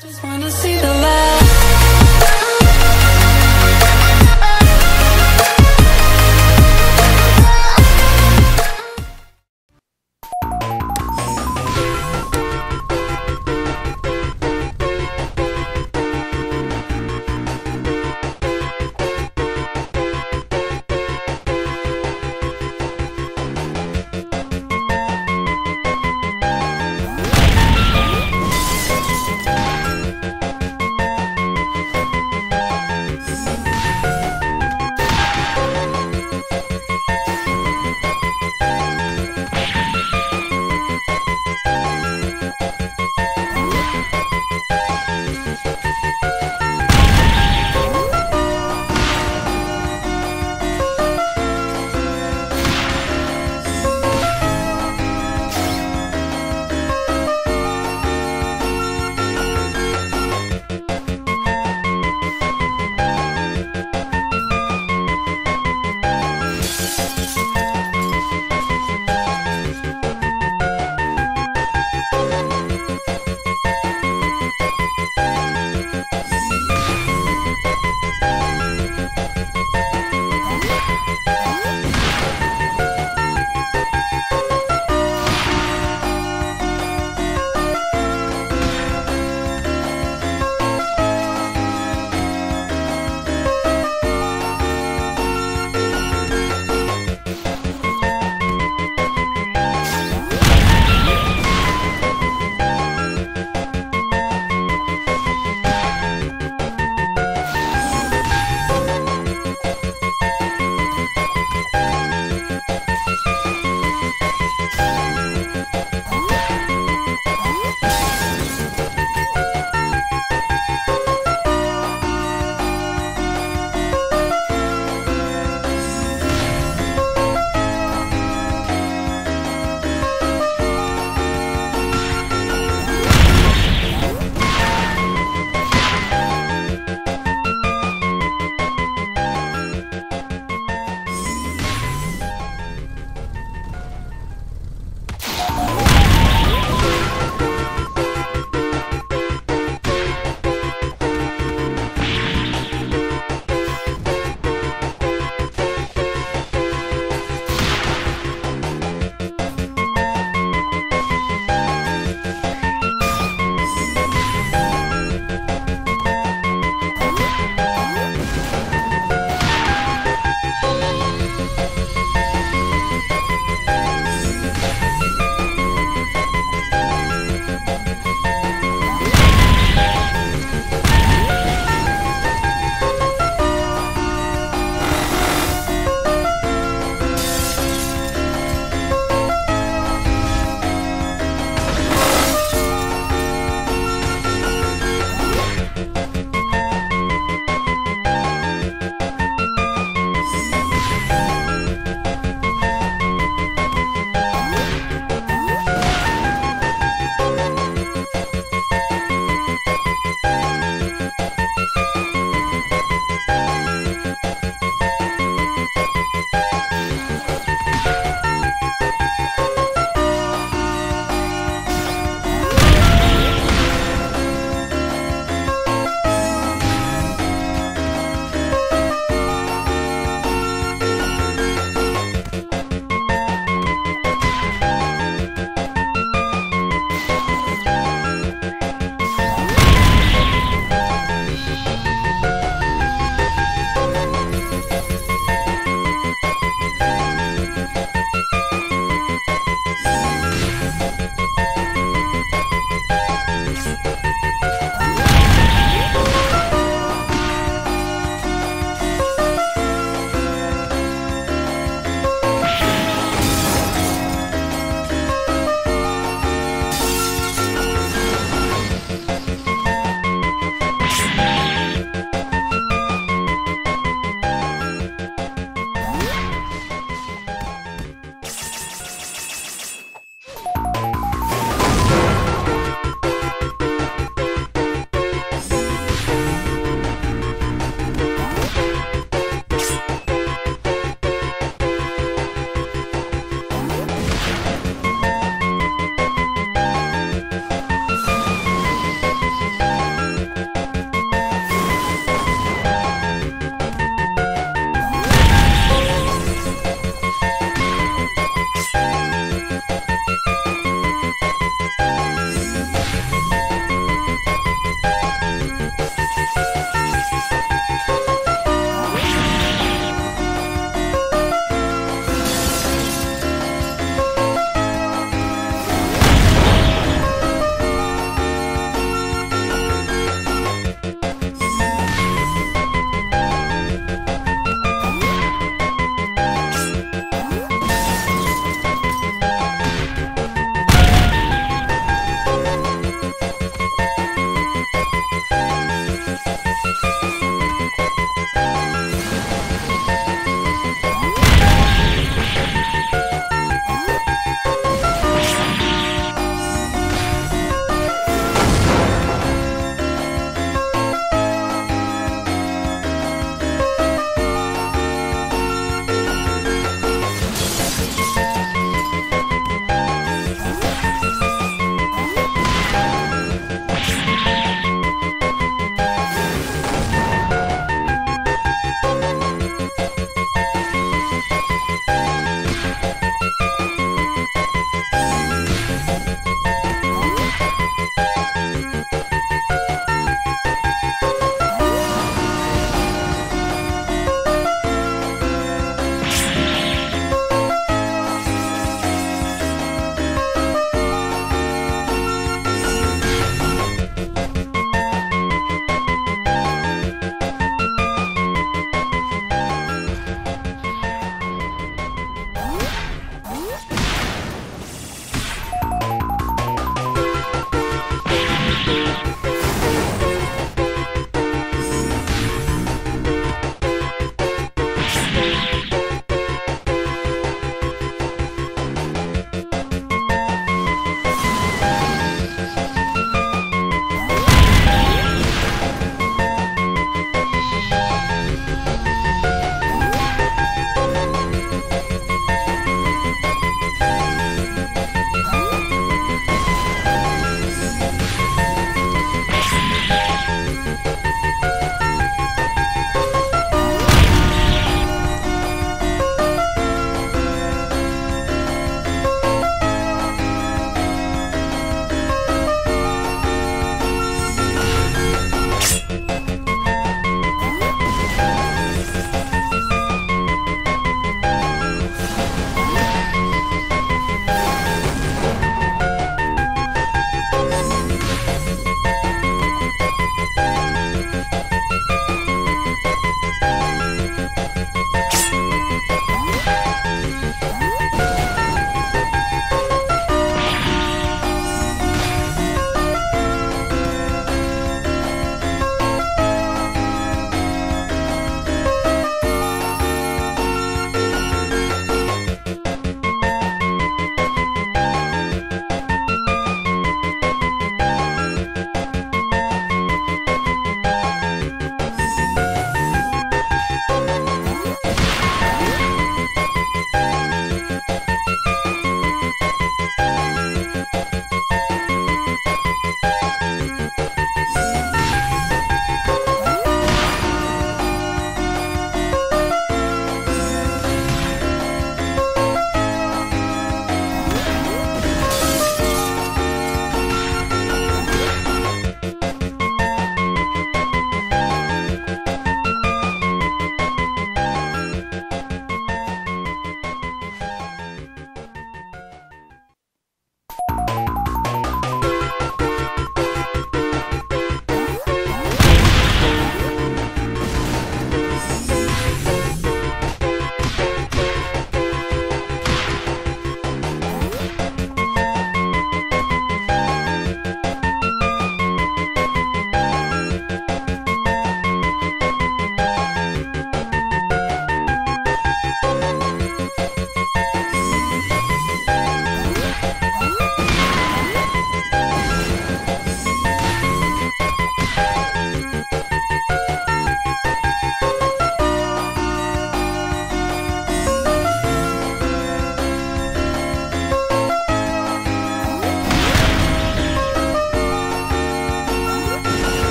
Just want.